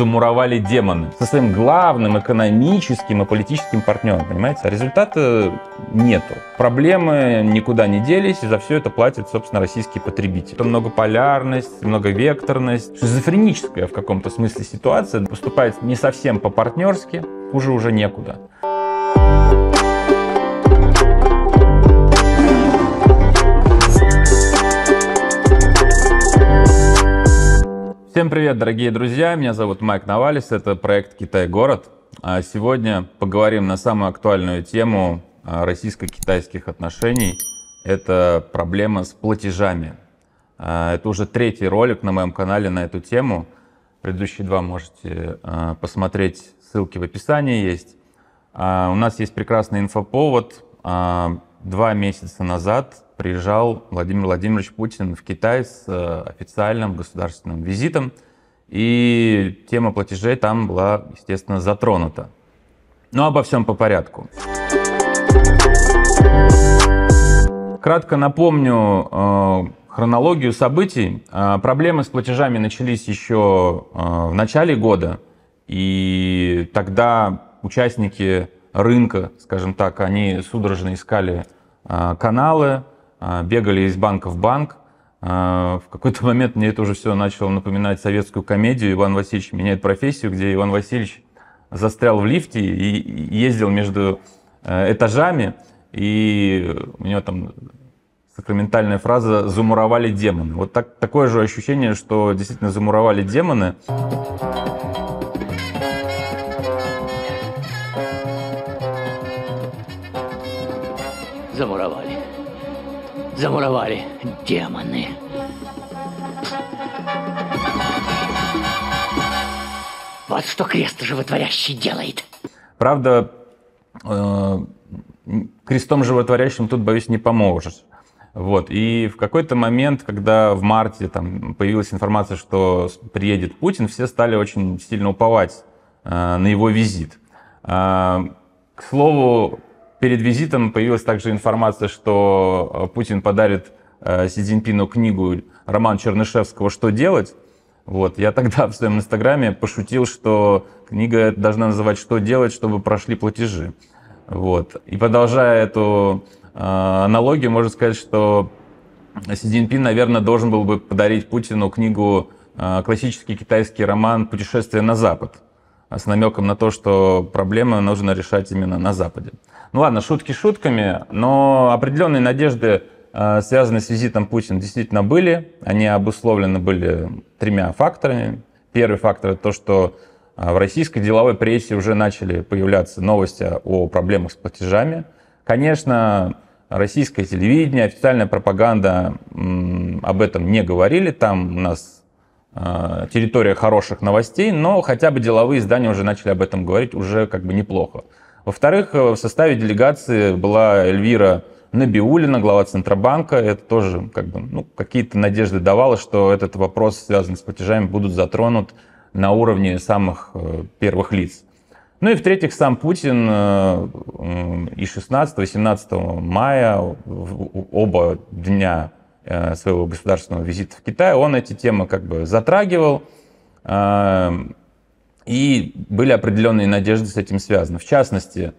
замуровали демоны со своим главным экономическим и политическим партнером, понимаете? А результата нету. Проблемы никуда не делись, и за все это платит, собственно, российский потребитель. Это многополярность, многовекторность, шизофреническая в каком-то смысле ситуация, поступает не совсем по-партнерски, хуже уже некуда. Всем привет, дорогие друзья! Меня зовут Майк Навалис, это проект «Китай-город». А сегодня поговорим на самую актуальную тему а, российско-китайских отношений. Это проблема с платежами. А, это уже третий ролик на моем канале на эту тему. Предыдущие два можете посмотреть, ссылки в описании есть. У нас есть прекрасный инфоповод. Два месяца назад приезжал Владимир Владимирович Путин в Китай с э, официальным государственным визитом, и тема платежей там была, естественно, затронута. Но обо всем по порядку. Кратко напомню э, хронологию событий. Э, проблемы с платежами начались еще в начале года, и тогда участники рынка, скажем так, они судорожно искали каналы, бегали из банка в банк. А, в какой-то момент мне это уже все начало напоминать советскую комедию «Иван Васильевич меняет профессию», где Иван Васильевич застрял в лифте и ездил между э, этажами, и у него там сакраментальная фраза «замуровали демоны». Вот так, такое же ощущение, что действительно замуровали демоны. Замуровали замуровали демоны. Вот что крест животворящий делает. Правда, э, крестом животворящим тут, боюсь, не поможешь. Вот. И в какой-то момент, когда в марте там, появилась информация, что приедет Путин, все стали очень сильно уповать э, на его визит. Э, к слову, Перед визитом появилась также информация, что э, Путин подарит э, Си Цзиньпину книгу Роман Чернышевского «Что делать?». Вот. Я тогда в своем инстаграме пошутил, что книга должна называть «Что делать, чтобы прошли платежи?». Вот. И продолжая эту э, аналогию, можно сказать, что Си Цзиньпин, наверное, должен был бы подарить Путину книгу э, классический китайский роман «Путешествие на Запад» с намеком на то, что проблемы нужно решать именно на Западе. Ну ладно, шутки шутками, но определенные надежды, э, связанные с визитом Путина, действительно были. Они обусловлены были тремя факторами. Первый фактор – это то, что э, в российской деловой прессе уже начали появляться новости о проблемах с платежами. Конечно, российское телевидение, официальная пропаганда об этом не говорили. Там у нас территория хороших новостей, но хотя бы деловые издания уже начали об этом говорить, уже как бы неплохо. Во-вторых, э, в составе делегации была Эльвира Набиулина, глава Центробанка. Это тоже как бы, ну, какие-то надежды давало, что этот вопрос, связанный с платежами, будут затронут на уровне самых э, первых лиц. Ну и в-третьих, сам Путин э, и 16 и 17 мая, оба дня своего государственного визита в Китай, он эти темы как бы затрагивал. И были определенные надежды с этим связаны. В частности,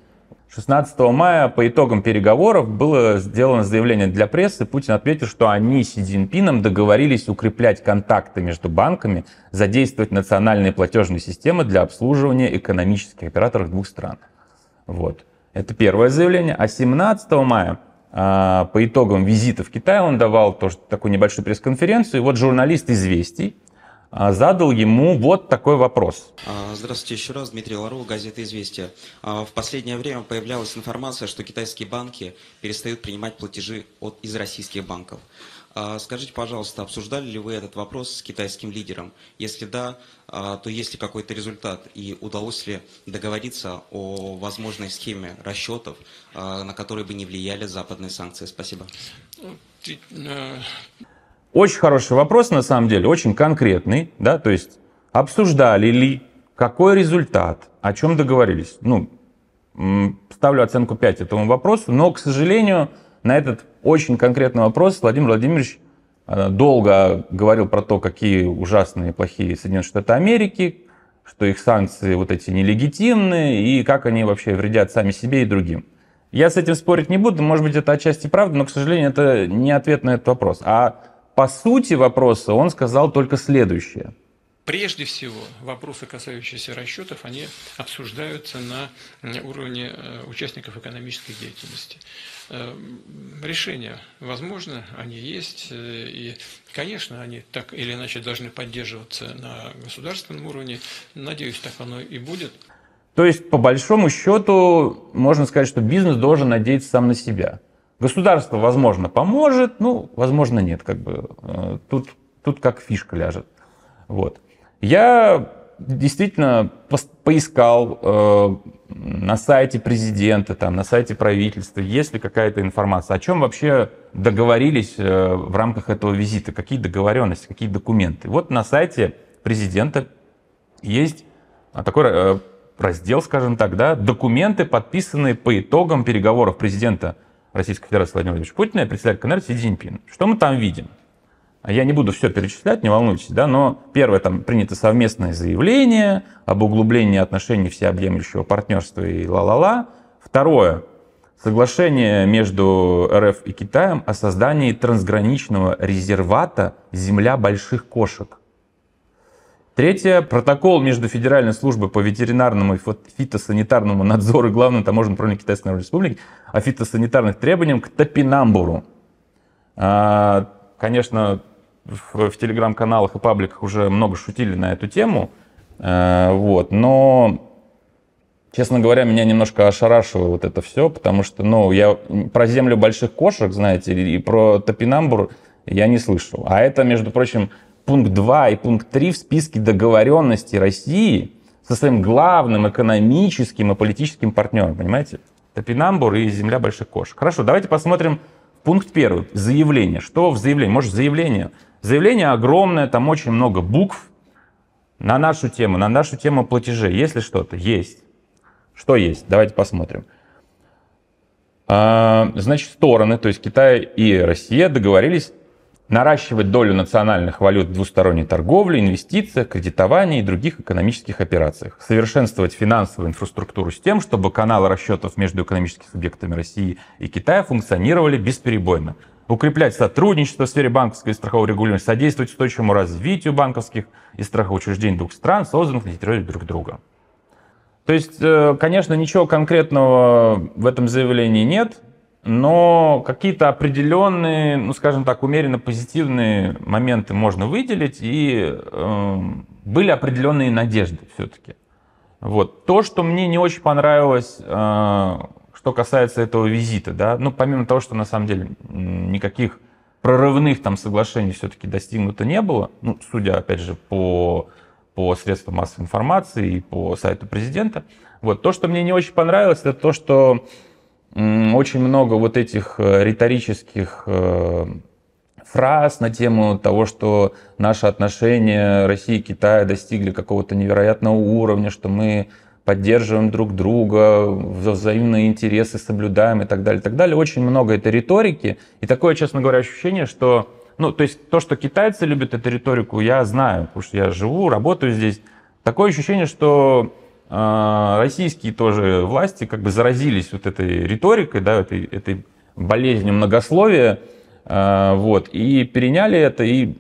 16 мая по итогам переговоров было сделано заявление для прессы. Путин ответил, что они с Си Цзиньпином договорились укреплять контакты между банками, задействовать национальные платежные системы для обслуживания экономических операторов двух стран. Вот. Это первое заявление. А 17 мая по итогам визита в Китай он давал тоже такую небольшую пресс-конференцию. И вот журналист «Известий» А, задал ему вот такой вопрос. А, здравствуйте еще раз, Дмитрий Ларов, газета «Известия». А, в последнее время появлялась информация, что китайские банки перестают принимать платежи от, из российских банков. Скажите, пожалуйста, обсуждали ли вы этот вопрос с китайским лидером? Если да, то есть ли какой-то результат и удалось ли договориться о возможной схеме расчетов, на которые бы не влияли западные санкции? Спасибо. Очень хороший вопрос, на самом деле, очень конкретный, да, то есть обсуждали ли, какой результат, о чем договорились. Ну, ставлю оценку 5 этому вопросу, но, к сожалению, на этот очень конкретный вопрос Владимир Владимирович э, долго говорил про то, какие ужасные, плохие Соединенные Штаты Америки, что их санкции вот эти нелегитимны, и как они вообще вредят сами себе и другим. Я с этим спорить не буду, может быть, это отчасти правда, но, к сожалению, это не ответ на этот вопрос. А по сути вопроса он сказал только следующее. Прежде всего, вопросы, касающиеся расчетов, они обсуждаются на уровне э, участников экономической деятельности. Э, решения возможно, они есть, э, и, конечно, они так или иначе должны поддерживаться на государственном уровне. Надеюсь, так оно и будет. То есть, по большому счету, можно сказать, что бизнес должен надеяться сам на себя. Государство, возможно, поможет, ну, возможно, нет. Как бы, тут, тут как фишка ляжет. Вот. Я действительно поискал э, на сайте президента, там, на сайте правительства, есть ли какая-то информация, о чем вообще договорились э, в рамках этого визита, какие договоренности, какие документы. Вот на сайте президента есть такой э, раздел, скажем так, да, документы, подписанные по итогам переговоров президента Российской Федерации Владимира Владимировича Путина и председателя КНР Си Цзиньпин. Что мы там видим? Я не буду все перечислять, не волнуйтесь, да, но первое, там принято совместное заявление об углублении отношений всеобъемлющего партнерства и ла-ла-ла. Второе, соглашение между РФ и Китаем о создании трансграничного резервата «Земля больших кошек». Третье. Протокол между Федеральной службой по ветеринарному и фитосанитарному надзору и Главным таможенным управлением Китайской Народной Республики о фитосанитарных требованиях к топинамбуру. А, конечно, в, в телеграм-каналах и пабликах уже много шутили на эту тему. А, вот, но Честно говоря, меня немножко ошарашивало вот это все, потому что, ну, я про землю больших кошек, знаете, и про топинамбур я не слышал. А это, между прочим, пункт 2 и пункт 3 в списке договоренности России со своим главным экономическим и политическим партнером, понимаете? Топинамбур и земля больших кошек. Хорошо, давайте посмотрим пункт первый. Заявление. Что в заявлении? Может, заявление? Заявление огромное, там очень много букв на нашу тему, на нашу тему платежей. Есть ли что-то? Есть. Что есть? Давайте посмотрим. А, значит, стороны, то есть Китай и Россия договорились наращивать долю национальных валют в двусторонней торговле, инвестициях, кредитовании и других экономических операциях, совершенствовать финансовую инфраструктуру с тем, чтобы каналы расчетов между экономическими субъектами России и Китая функционировали бесперебойно, укреплять сотрудничество в сфере банковской и страховой регулирования, содействовать устойчивому развитию банковских и страховых учреждений двух стран, созданных на территории друг друга. То есть, э, конечно, ничего конкретного в этом заявлении нет, но какие-то определенные, ну, скажем так, умеренно позитивные моменты можно выделить, и э, были определенные надежды все-таки. Вот. То, что мне не очень понравилось, э, что касается этого визита, да, ну, помимо того, что на самом деле никаких прорывных там соглашений все-таки достигнуто не было, ну, судя, опять же, по, по средствам массовой информации и по сайту президента, вот, то, что мне не очень понравилось, это то, что очень много вот этих э, риторических э, фраз на тему того, что наши отношения России и Китая достигли какого-то невероятного уровня, что мы поддерживаем друг друга, взаимные интересы соблюдаем и так далее, и так далее. Очень много этой риторики. И такое, честно говоря, ощущение, что ну, то есть то, что китайцы любят эту риторику, я знаю, потому что я живу, работаю здесь. Такое ощущение, что а, российские тоже власти как бы заразились вот этой риторикой, да, этой, этой болезнью многословия, а, вот, и переняли это, и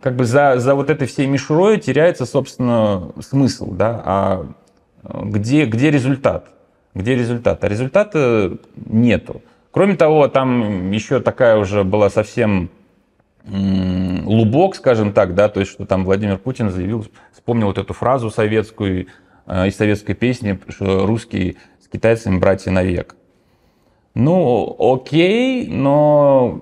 как бы за, за вот этой всей мишурой теряется, собственно, смысл, да, а где, где результат? Где результат? А результата нету. Кроме того, там еще такая уже была совсем лубок, скажем так, да, то есть, что там Владимир Путин заявил, вспомнил вот эту фразу советскую, Э, из советской песни, что русские с китайцами братья навек. Ну, окей, но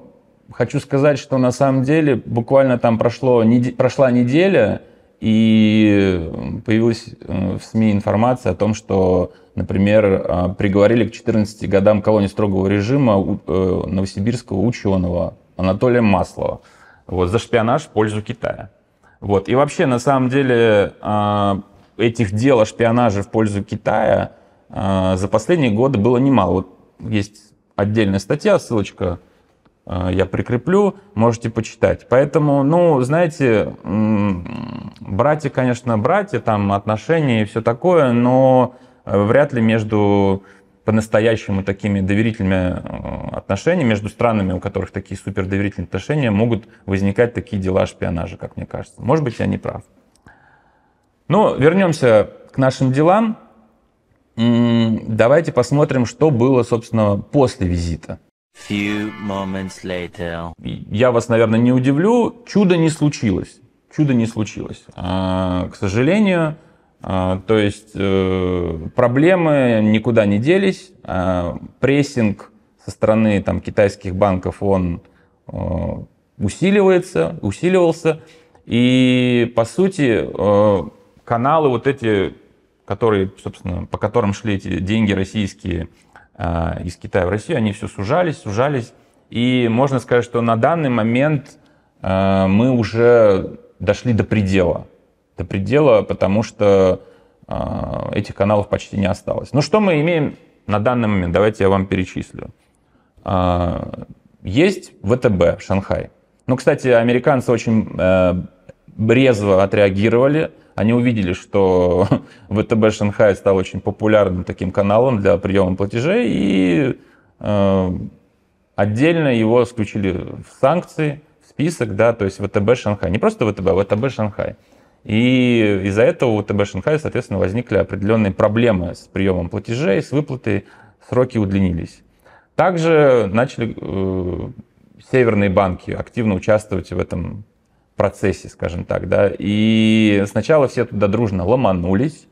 хочу сказать, что на самом деле буквально там прошло, прошла неделя, и появилась э, в СМИ информация о том, что, например, э, приговорили к 14 годам колонии строгого режима новосибирского ученого Анатолия Маслова вот, за шпионаж в пользу Китая. Вот. И вообще, на самом деле, этих дел о шпионаже в пользу Китая а, за последние годы было немало. Вот есть отдельная статья, ссылочка э, я прикреплю, можете почитать. Поэтому, ну, знаете, братья, конечно, братья, там отношения и все такое, но э, вряд ли между по-настоящему такими доверительными э, отношениями между странами, у которых такие супердоверительные отношения, могут возникать такие дела шпионажа, как мне кажется. Может быть, я не прав. Но ну, вернемся к нашим делам. Давайте посмотрим, что было, собственно, после визита. Few moments later. Я вас, наверное, не удивлю, чудо не случилось. Чудо не случилось. А, к сожалению, а, то есть э, проблемы никуда не делись. А, прессинг со стороны там, китайских банков, он э, усиливается, усиливался. И, по сути, э, каналы вот эти, которые, собственно, по которым шли эти деньги российские из Китая в Россию, они все сужались, сужались. И можно сказать, что на данный момент а, мы уже дошли до предела. До предела, потому что а, этих каналов почти не осталось. Ну что мы имеем на данный момент? Давайте я вам перечислю. Есть ВТБ, Шанхай. Ну, кстати, американцы очень э, резво отреагировали они увидели, что ВТБ Шанхай стал очень популярным таким каналом для приема платежей, и э, отдельно его включили в санкции, в список, да, то есть ВТБ Шанхай. Не просто ВТБ, а ВТБ Шанхай. И из-за этого у ВТБ Шанхай, соответственно, возникли определенные проблемы с приемом платежей, с выплатой, сроки удлинились. Также начали э, северные банки активно участвовать в этом процессе, скажем так, да. И сначала все туда дружно ломанулись.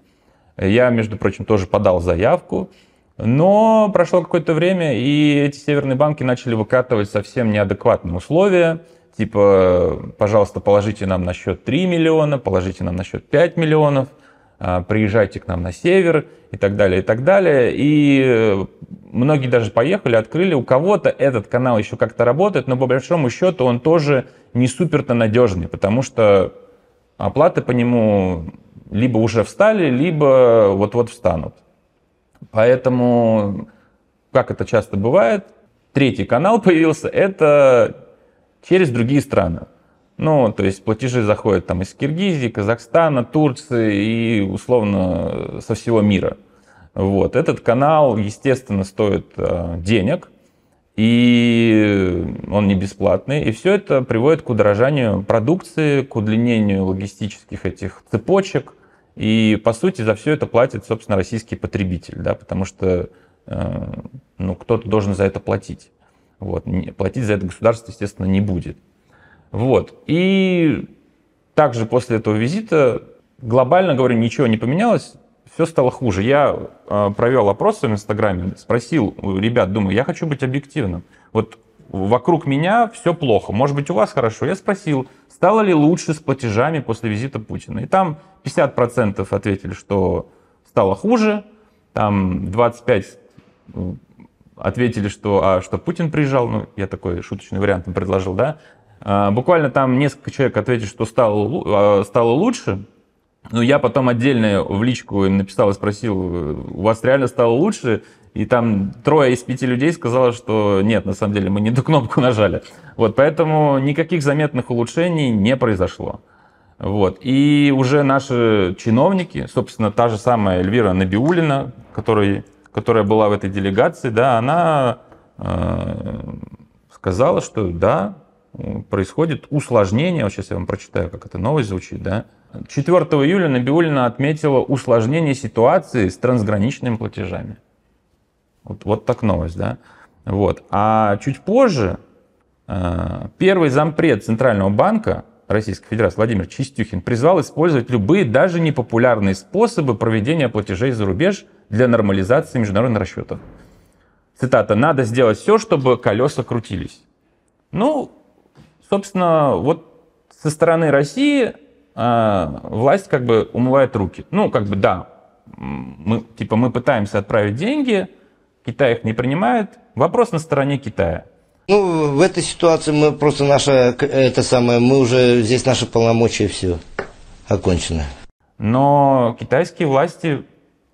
Я, между прочим, тоже подал заявку. Но прошло какое-то время, и эти северные банки начали выкатывать совсем неадекватные условия. Типа, пожалуйста, положите нам на счет 3 миллиона, положите нам на счет 5 миллионов – приезжайте к нам на север и так далее, и так далее. И э, многие даже поехали, открыли. У кого-то этот канал еще как-то работает, но по большому счету он тоже не супер-то надежный, потому что оплаты по нему либо уже встали, либо вот-вот встанут. Поэтому, как это часто бывает, третий канал появился, это через другие страны. Ну, то есть платежи заходят там из Киргизии, Казахстана, Турции и условно со всего мира. Вот. Этот канал, естественно, стоит э, денег, и он не бесплатный. И все это приводит к удорожанию продукции, к удлинению логистических этих цепочек. И, по сути, за все это платит, собственно, российский потребитель, да, потому что э, ну, кто-то должен за это платить. Вот. Платить за это государство, естественно, не будет. Вот. И также после этого визита, глобально говорю, ничего не поменялось, все стало хуже. Я э, провел опрос в Инстаграме, спросил у ребят, думаю, я хочу быть объективным. Вот вокруг меня все плохо, может быть, у вас хорошо. Я спросил, стало ли лучше с платежами после визита Путина. И там 50% ответили, что стало хуже, там 25% ответили, что, а, что Путин приезжал, ну, я такой шуточный вариант предложил, да, буквально там несколько человек ответили, что стало, а, стало лучше. Но я потом отдельно в личку им написал и спросил, у вас реально стало лучше? И там трое из пяти людей сказало, что нет, на самом деле мы не ту кнопку нажали. Вот, поэтому никаких заметных улучшений не произошло. Вот. И уже наши чиновники, собственно, та же самая Эльвира Набиулина, который, которая была в этой делегации, да, она э, сказала, что да, происходит усложнение, вот сейчас я вам прочитаю, как эта новость звучит, да. 4 июля Набиулина отметила усложнение ситуации с трансграничными платежами. Вот, вот так новость, да. Вот. А чуть позже э, первый зампред Центрального банка Российской Федерации Владимир Чистюхин призвал использовать любые, даже непопулярные способы проведения платежей за рубеж для нормализации международных расчетов. Цитата. «Надо сделать все, чтобы колеса крутились». Ну, собственно, вот со стороны России э, власть как бы умывает руки. Ну, как бы да, мы, типа мы пытаемся отправить деньги, Китай их не принимает. Вопрос на стороне Китая. Ну, в этой ситуации мы просто наша, это самое, мы уже, здесь наши полномочия все окончено. Но китайские власти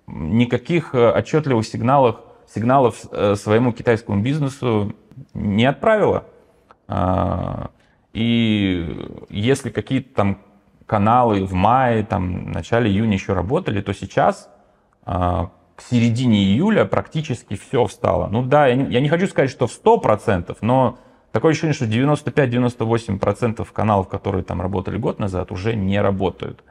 никаких э, отчетливых сигналов, сигналов э, своему китайскому бизнесу не отправила. И если какие-то там каналы в мае, там, в начале июня еще работали, то сейчас а, к середине июля практически все встало. Ну да, я не, я не хочу сказать, что в 100%, но такое ощущение, что 95-98% каналов, которые там работали год назад, уже не работают.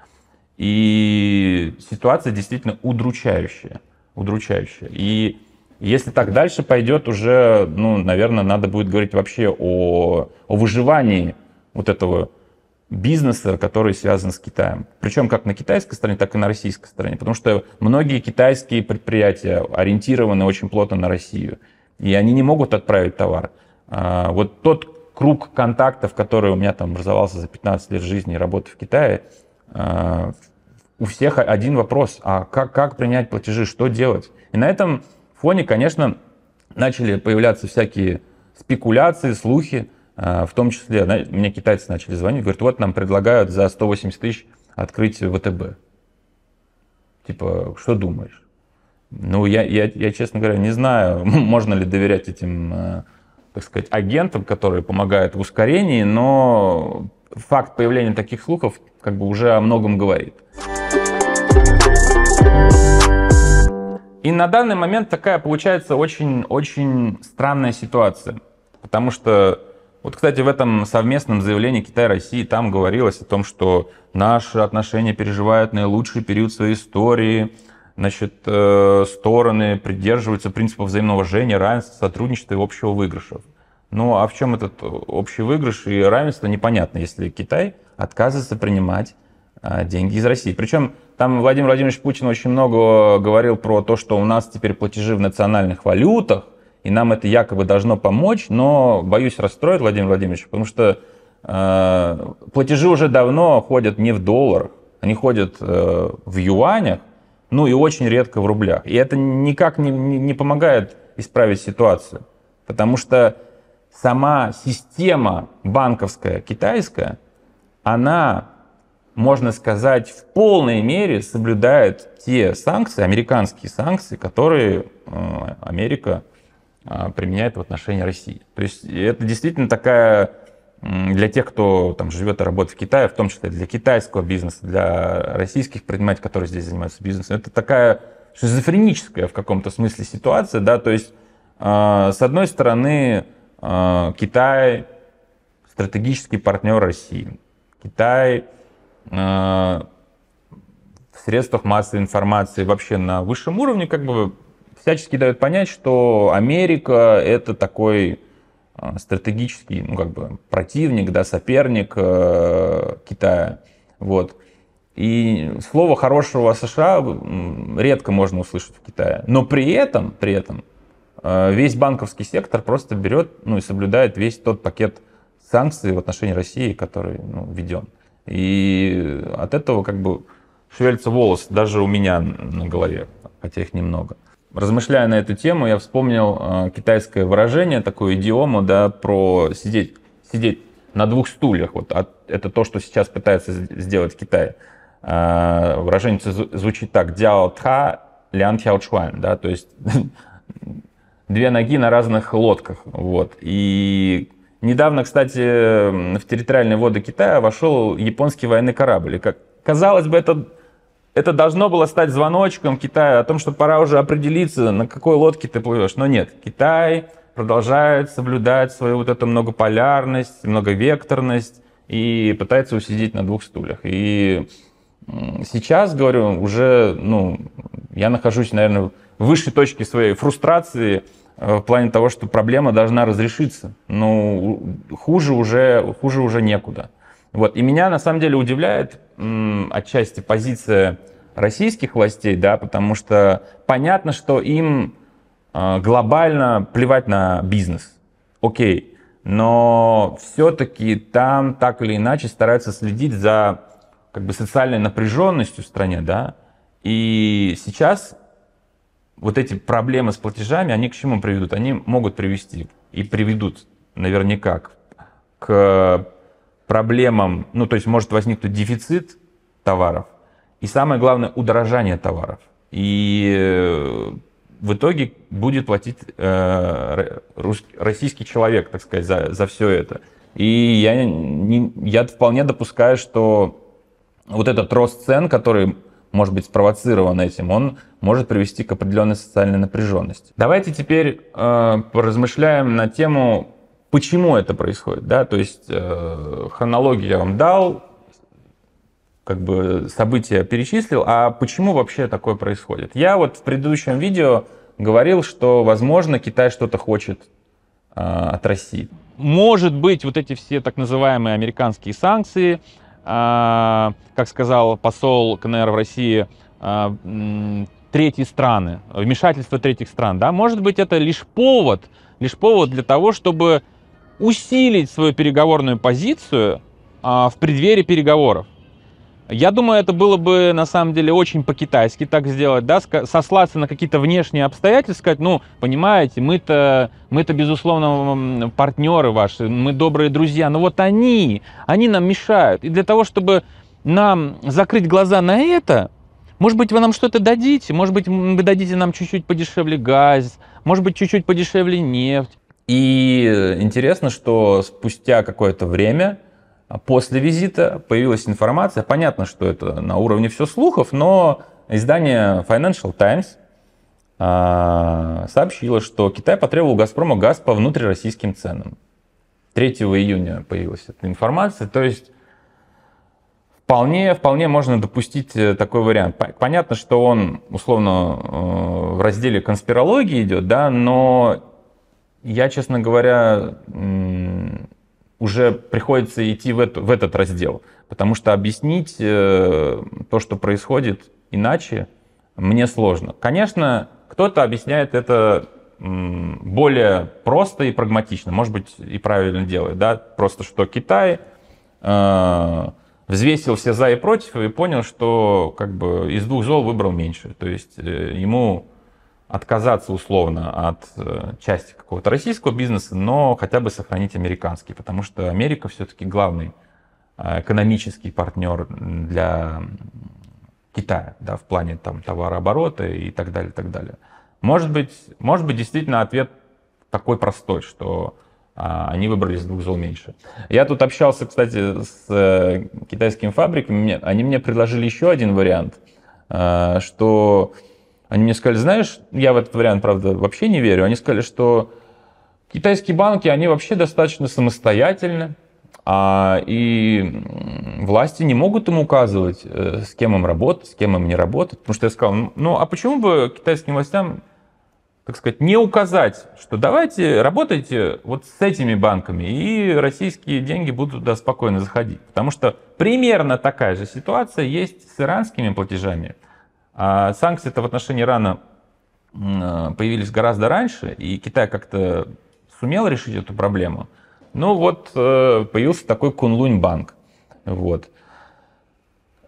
И ситуация действительно удручающая. Удручающая. И если так дальше пойдет, уже, ну, наверное, надо будет говорить вообще о, о выживании вот этого бизнеса, который связан с Китаем. Причем как на китайской стороне, так и на российской стороне. Потому что многие китайские предприятия ориентированы очень плотно на Россию. И они не могут отправить товар. А, вот тот круг контактов, который у меня там образовался за 15 лет жизни и работы в Китае, а, у всех один вопрос, а как, как принять платежи, что делать? И на этом фоне, конечно, начали появляться всякие спекуляции, слухи, а, в том числе, мне китайцы начали звонить, говорят, вот нам предлагают за 180 тысяч открыть ВТБ. Типа, что думаешь? Ну, я, я, я, честно говоря, не знаю, можно ли доверять этим, а, так сказать, агентам, которые помогают в ускорении, но факт появления таких слухов как бы уже о многом говорит. И на данный момент такая получается очень-очень странная ситуация. Потому что, вот, кстати, в этом совместном заявлении Китая-России там говорилось о том, что наши отношения переживают наилучший период своей истории, значит, э, стороны придерживаются принципа взаимного уважения, равенства, сотрудничества и общего выигрыша. Ну, а в чем этот общий выигрыш и равенство, непонятно, если Китай отказывается принимать а, деньги из России. Причем там Владимир Владимирович Путин очень много говорил про то, что у нас теперь платежи в национальных валютах, и нам это якобы должно помочь, но боюсь расстроить Владимир Владимирович, потому что э, платежи уже давно ходят не в долларах, они ходят э, в юанях, ну и очень редко в рублях. И это никак не, не, не помогает исправить ситуацию, потому что сама система банковская китайская, она можно сказать, в полной мере соблюдает те санкции, американские санкции, которые э, Америка э, применяет в отношении России. То есть это действительно такая для тех, кто там живет и работает в Китае, в том числе для китайского бизнеса, для российских предпринимателей, которые здесь занимаются бизнесом, это такая шизофреническая в каком-то смысле ситуация, да, то есть э, с одной стороны Китай стратегический партнер России, Китай Э, в средствах массовой информации вообще на высшем уровне как бы всячески дают понять, что Америка это такой э, стратегический, ну как бы противник, да, соперник э, Китая, вот. И слово хорошего США редко можно услышать в Китае. Но при этом, при этом весь банковский сектор просто берет ну, и соблюдает весь тот пакет санкций в отношении России, который ну, введен. И от этого как бы шевелится волос даже у меня на голове, хотя их немного. Размышляя на эту тему, я вспомнил э, китайское выражение, такую идиому, да, про сидеть, сидеть на двух стульях. Вот от, это то, что сейчас пытается сделать Китай. Э, выражение звучит так: "Дяо та, лян тяо чуан", да, то есть две ноги на разных лодках, вот. И Недавно, кстати, в территориальные воды Китая вошел японский военный корабль. И как казалось бы, это, это должно было стать звоночком Китая о том, что пора уже определиться, на какой лодке ты плывешь. Но нет, Китай продолжает соблюдать свою вот эту многополярность, многовекторность и пытается усидеть на двух стульях. И сейчас, говорю, уже, ну, я нахожусь, наверное, в высшей точке своей фрустрации – в плане того, что проблема должна разрешиться. Ну, хуже уже, хуже уже некуда. Вот. И меня на самом деле удивляет отчасти позиция российских властей, да, потому что понятно, что им э, глобально плевать на бизнес. Окей. Но все-таки там так или иначе стараются следить за как бы социальной напряженностью в стране, да. И сейчас вот эти проблемы с платежами, они к чему приведут? Они могут привести и приведут наверняка к проблемам, ну, то есть может возникнуть дефицит товаров, и самое главное, удорожание товаров. И в итоге будет платить э, российский человек, так сказать, за, за все это. И я, не, я вполне допускаю, что вот этот рост цен, который может быть спровоцирован этим, он может привести к определенной социальной напряженности. Давайте теперь э, поразмышляем на тему, почему это происходит. Да? То есть э, хронологию я вам дал, как бы события перечислил, а почему вообще такое происходит? Я вот в предыдущем видео говорил, что, возможно, Китай что-то хочет э, от России. Может быть, вот эти все так называемые американские санкции, как сказал посол КНР в России, э, третьи страны, вмешательство третьих стран, да, может быть, это лишь повод, лишь повод для того, чтобы усилить свою переговорную позицию в преддверии переговоров. Я думаю, это было бы на самом деле очень по-китайски так сделать, да, сослаться на какие-то внешние обстоятельства, сказать, ну, понимаете, мы-то, мы-то, безусловно, партнеры ваши, мы добрые друзья, но вот они, они нам мешают. И для того, чтобы нам закрыть глаза на это, может быть, вы нам что-то дадите, может быть, вы дадите нам чуть-чуть подешевле газ, может быть, чуть-чуть подешевле нефть. И интересно, что спустя какое-то время после визита появилась информация, понятно, что это на уровне все слухов, но издание Financial Times а, сообщило, что Китай потребовал «Газпрома» газ по внутрироссийским ценам. 3 июня появилась эта информация, то есть вполне, вполне можно допустить э, такой вариант. Понятно, что он условно э, в разделе конспирологии идет, да, но я, честно говоря, уже приходится идти в, это, в этот раздел, потому что объяснить э, то, что происходит иначе, мне сложно. Конечно, кто-то объясняет это более просто и прагматично, может быть, и правильно делает, да, просто что Китай э, взвесил все за и против и понял, что как бы из двух зол выбрал меньше, то есть э, ему отказаться условно от э, части какого-то российского бизнеса, но хотя бы сохранить американский, потому что Америка все-таки главный э, экономический партнер для Китая, да, в плане там товарооборота и так далее, так далее. Может быть, может быть действительно ответ такой простой, что а, они выбрали с двух зол меньше. Я тут общался, кстати, с э, китайскими фабриками, они мне предложили еще один вариант, что они мне сказали, знаешь, я в этот вариант, правда, вообще не верю. Они сказали, что китайские банки, они вообще достаточно самостоятельны, а, и власти не могут им указывать, э, с кем им работать, с кем им не работать. Потому что я сказал, ну а почему бы китайским властям, так сказать, не указать, что давайте работайте вот с этими банками, и российские деньги будут туда спокойно заходить. Потому что примерно такая же ситуация есть с иранскими платежами. А санкции-то в отношении Ирана появились гораздо раньше, и Китай как-то сумел решить эту проблему. Ну вот э, появился такой Кунлунь банк. Вот.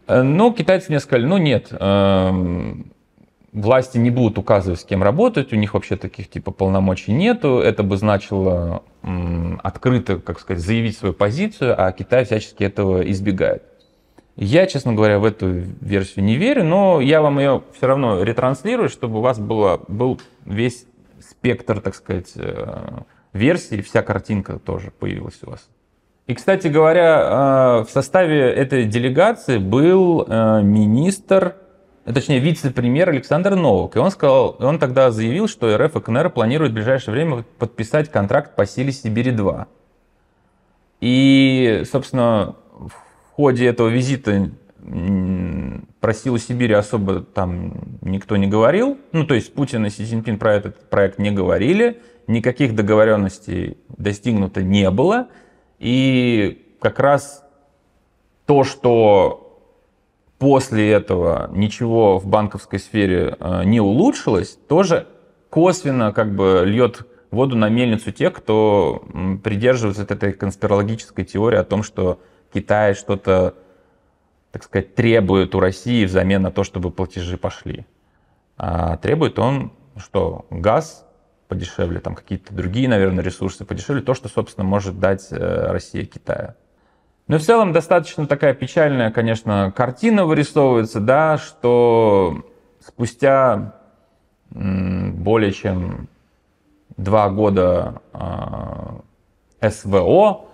Э, но китайцы мне сказали, ну нет, власти не будут указывать, с кем работать, у них вообще таких типа полномочий нету. Это бы значило открыто, как сказать, заявить свою позицию, а Китай всячески этого избегает. Я, честно говоря, в эту версию не верю, но я вам ее все равно ретранслирую, чтобы у вас было, был весь спектр, так сказать, э, версий, вся картинка тоже появилась у вас. И, кстати говоря, э, в составе этой делегации был э, министр, точнее вице-премьер Александр Новок. И он, сказал, он тогда заявил, что РФ и КНР планируют в ближайшее время подписать контракт по силе Сибири-2. И, собственно, в ходе этого визита про силу Сибири особо там никто не говорил. Ну, то есть Путин и Си Цзиньпин про этот проект не говорили, никаких договоренностей достигнуто не было. И как раз то, что после этого ничего в банковской сфере э, не улучшилось, тоже косвенно как бы льет воду на мельницу тех, кто придерживается этой конспирологической теории о том, что Китай что-то, так сказать, требует у России взамен на то, чтобы платежи пошли. А требует он что? Газ подешевле, там какие-то другие, наверное, ресурсы подешевле, то, что, собственно, может дать э, Россия Китаю. Но в целом достаточно такая печальная, конечно, картина вырисовывается, да, что спустя более чем два года э, СВО,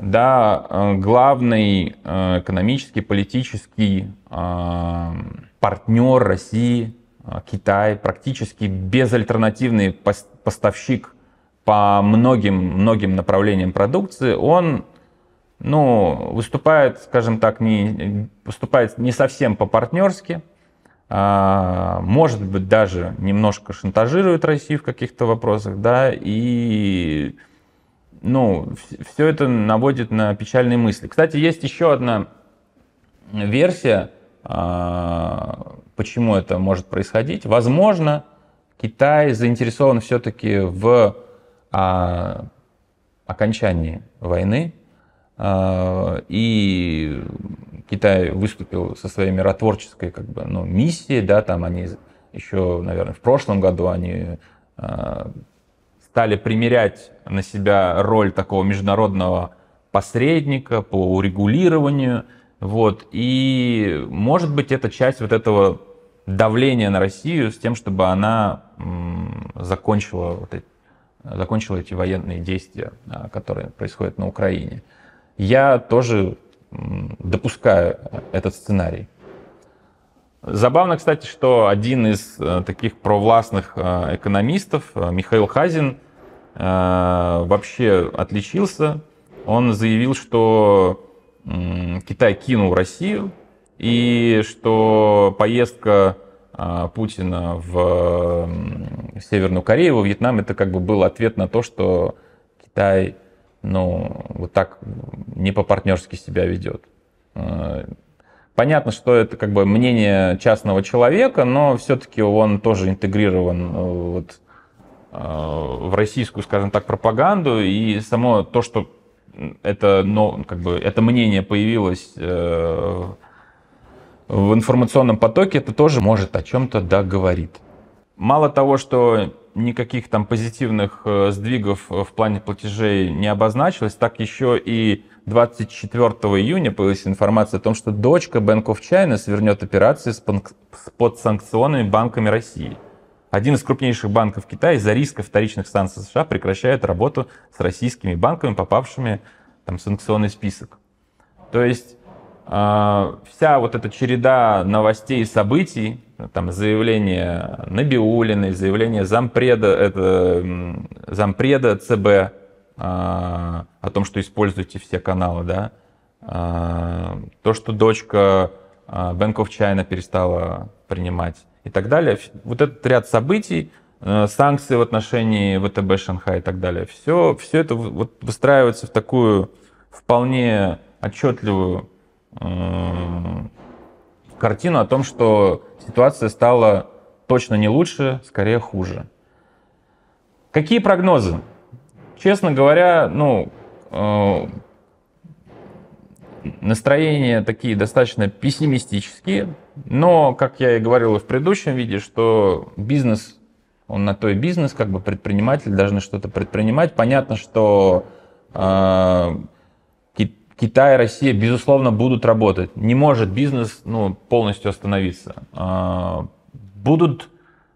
да, э, главный э, экономический, политический э, партнер России, Китай, практически безальтернативный поставщик по многим, многим направлениям продукции, он ну, выступает, скажем так, не, выступает не совсем по-партнерски, может быть, даже немножко шантажирует Россию в каких-то вопросах, да, и ну, все это наводит на печальные мысли. Кстати, есть еще одна версия, а, почему это может происходить. Возможно, Китай заинтересован все-таки в а, окончании войны, а, и Китай выступил со своей миротворческой как бы, ну, миссией, да, там они еще, наверное, в прошлом году они стали примерять на себя роль такого международного посредника по урегулированию. Вот. И, может быть, это часть вот этого давления на Россию с тем, чтобы она закончила, вот эти, закончила эти военные действия, а, которые происходят на Украине. Я тоже допускаю этот сценарий. Забавно, кстати, что один из э, таких провластных э, экономистов, э, Михаил Хазин, вообще отличился. Он заявил, что Китай кинул Россию и что поездка Путина в Северную Корею, во Вьетнам, это как бы был ответ на то, что Китай ну, вот так не по-партнерски себя ведет. Понятно, что это как бы мнение частного человека, но все-таки он тоже интегрирован э, вот, э, в российскую, скажем так, пропаганду. И само то, что это, ну, как бы, это мнение появилось э, в информационном потоке, это тоже может о чем-то да говорит. Мало того, что никаких там позитивных сдвигов в плане платежей не обозначилось, так еще и 24 июня появилась информация о том, что дочка Bank of China свернет операции с подсанкционными банками России. Один из крупнейших банков Китая из-за риска вторичных санкций США прекращает работу с российскими банками, попавшими там, в санкционный список. То есть э, вся вот эта череда новостей и событий, там заявление Набиулиной, заявление зампреда, это, зампреда ЦБ а, о том, что используйте все каналы, да, а, то, что дочка а, Bank of China перестала принимать и так далее. Вот этот ряд событий, санкции в отношении ВТБ Шанхай и так далее, все, все это вот выстраивается в такую вполне отчетливую картину о том, что ситуация стала точно не лучше, скорее хуже. Какие прогнозы? Честно говоря, ну, э, настроения такие достаточно пессимистические, но, как я и говорил в предыдущем виде, что бизнес, он на то и бизнес, как бы предприниматель должны что-то предпринимать. Понятно, что э, Китай и Россия, безусловно, будут работать. Не может бизнес ну, полностью остановиться. Э, будут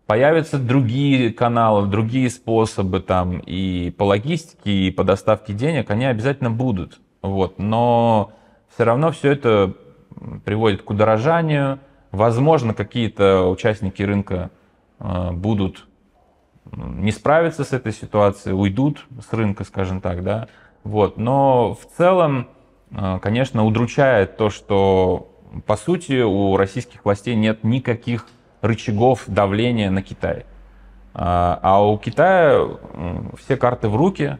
Появятся другие каналы, другие способы там и по логистике, и по доставке денег, они обязательно будут. Вот. Но все равно все это приводит к удорожанию. Возможно, какие-то участники рынка э, будут не справиться с этой ситуацией, уйдут с рынка, скажем так, да. Вот. Но в целом, э, конечно, удручает то, что по сути у российских властей нет никаких рычагов давления на Китай. А, а у Китая все карты в руки,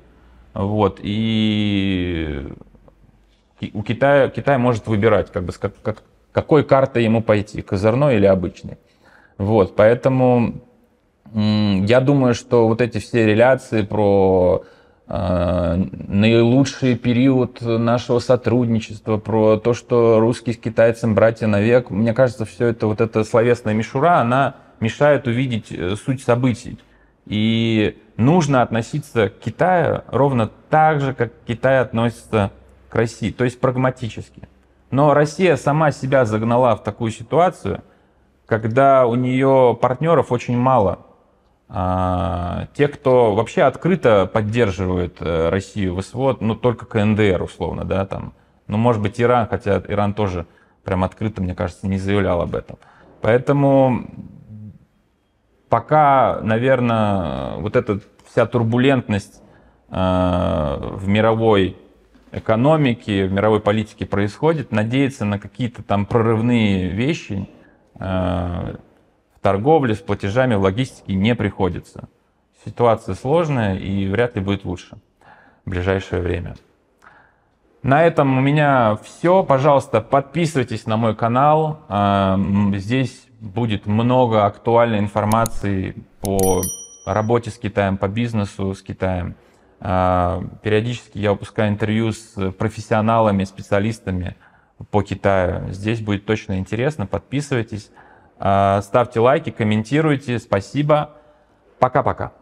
вот, и у Китая, Китай может выбирать, как бы, как, как, какой картой ему пойти, козырной или обычной. Вот, поэтому я думаю, что вот эти все реляции про наилучший период нашего сотрудничества, про то, что русские с китайцем братья навек. Мне кажется, все это, вот эта словесная мишура, она мешает увидеть э, суть событий. И нужно относиться к Китаю ровно так же, как Китай относится к России, то есть прагматически. Но Россия сама себя загнала в такую ситуацию, когда у нее партнеров очень мало. А, те, кто вообще открыто поддерживает э, Россию в СВО, ну, только КНДР, условно, да, там. Ну, может быть, Иран, хотя Иран тоже прям открыто, мне кажется, не заявлял об этом. Поэтому пока, наверное, вот эта вся турбулентность э, в мировой экономике, в мировой политике происходит, надеяться на какие-то там прорывные вещи э, торговле, с платежами, в логистике не приходится. Ситуация сложная и вряд ли будет лучше в ближайшее время. На этом у меня все. Пожалуйста, подписывайтесь на мой канал. А, здесь будет много актуальной информации по работе с Китаем, по бизнесу с Китаем. А, периодически я выпускаю интервью с профессионалами, специалистами по Китаю. Здесь будет точно интересно. Подписывайтесь. А, ставьте лайки, комментируйте. Спасибо. Пока-пока.